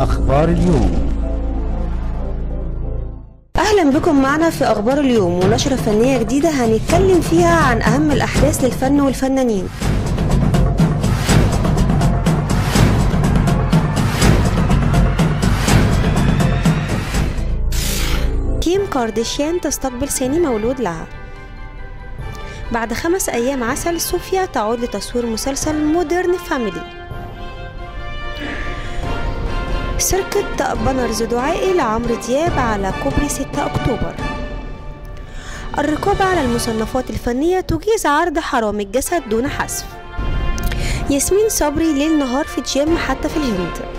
أخبار اليوم. أهلا بكم معنا في أخبار اليوم ونشرة فنية جديدة هنتكلم فيها عن أهم الأحداث للفن والفنانين. كيم كارديشيان تستقبل ثاني مولود لها. بعد خمس أيام عسل صوفيا تعود لتصوير مسلسل Modern Family. سرقة banners دعائي لعمرو دياب على كوبري 6 أكتوبر. الرقابة على المصنفات الفنية تجيز عرض حرام الجسد دون حذف. ياسمين صبري ليل نهار في جيم حتى في الهند.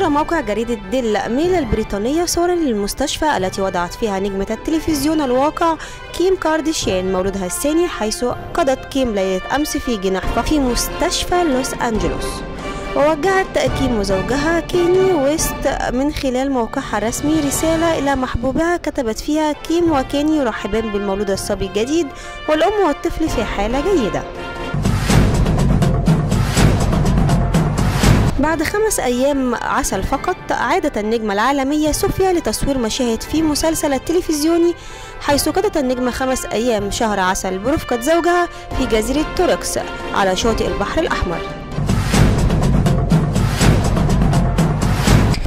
نشر موقع جريدة ديلي ميل البريطانية صورا للمستشفى التي وضعت فيها نجمة التلفزيون الواقع كيم كارديشيان مولودها الثاني حيث قضت كيم ليلة أمس في جناح في مستشفى لوس أنجلوس. ووجهت كيم وزوجها كيني ويست من خلال موقعها الرسمي رسالة إلى محبوبها كتبت فيها كيم وكيني يرحبان بالمولود الصبي الجديد والأم والطفل في حالة جيدة. بعد خمس أيام عسل فقط عادت النجمة العالمية صوفيا لتصوير مشاهد في مسلسل التلفزيوني حيث قضت النجمة خمس أيام شهر عسل برفقة زوجها في جزيرة توركس على شاطئ البحر الأحمر.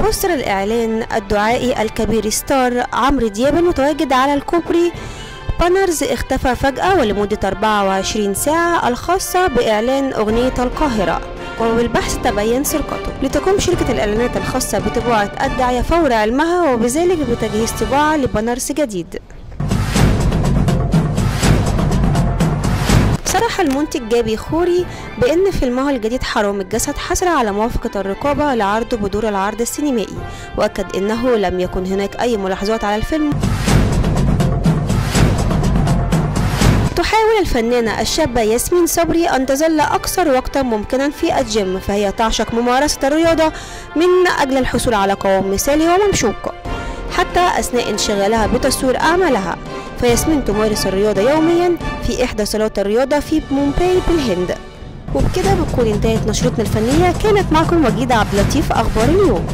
بوستر الإعلان الدعائي الكبير star عمرو دياب المتواجد على الكوبري. banners اختفى فجأة ولمدة 24 ساعة الخاصة بإعلان أغنية القاهرة. وبالبحث تبين سرقته. لتقوم شركة الإعلانات الخاصة بطباعة الدعاية فور علمها وبذلك بتجهيز طباعة ل banners جديد. صرح المنتج جابي خوري بأن فيلمه الجديد حرام الجسد حصل على موافقة الرقابة لعرضه بدور العرض السينمائي وأكد أنه لم يكن هناك أي ملاحظات على الفيلم. تحاول الفنانة الشابة ياسمين صبري أن تظل أكثر وقتا ممكنا في الجيم فهي تعشق ممارسة الرياضة من أجل الحصول على قوام مثالي وممشوق حتى أثناء انشغالها بتصوير أعمالها. فياسمين تمارس الرياضة يوميا في إحدى صالات الرياضة في مومباي بالهند. وبكده بتكون انتهت نشرتنا الفنية. كانت معكم وجيدة عبد اللطيف أخبار اليوم.